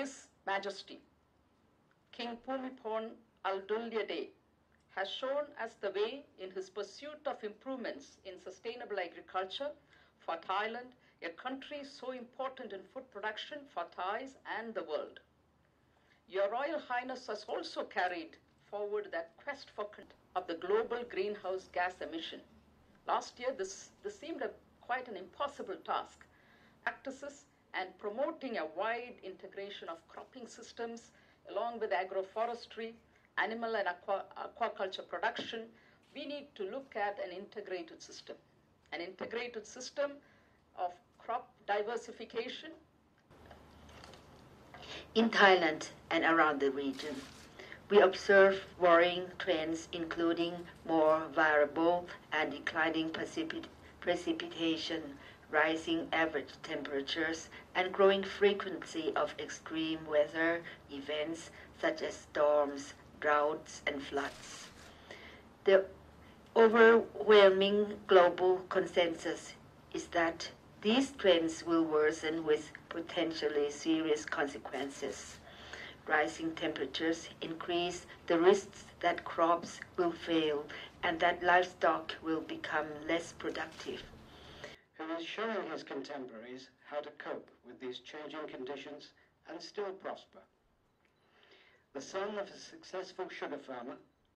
His Majesty, King Bhumibol Adulyadej, has shown us the way in his pursuit of improvements in sustainable agriculture for Thailand, a country so important in food production for Thais and the world. Your Royal Highness has also carried forward that quest for of the global greenhouse gas emission. Last year, this, this seemed a, quite an impossible task. Practices and promoting a wide integration of cropping systems along with agroforestry, animal and aqua, aquaculture production, we need to look at an integrated system. An integrated system of crop diversification, In Thailand and around the region, we observe worrying trends including more variable and declining precipit- precipitation, rising average temperatures, and growing frequency of extreme weather events such as storms, droughts, and floods. The overwhelming global consensus is that these trends will worsen with potentially serious consequences. Rising temperatures increase the risks that crops will fail and that livestock will become less productive. Who is showing his contemporaries how to cope with these changing conditions and still prosper. The son of a successful sugar farmer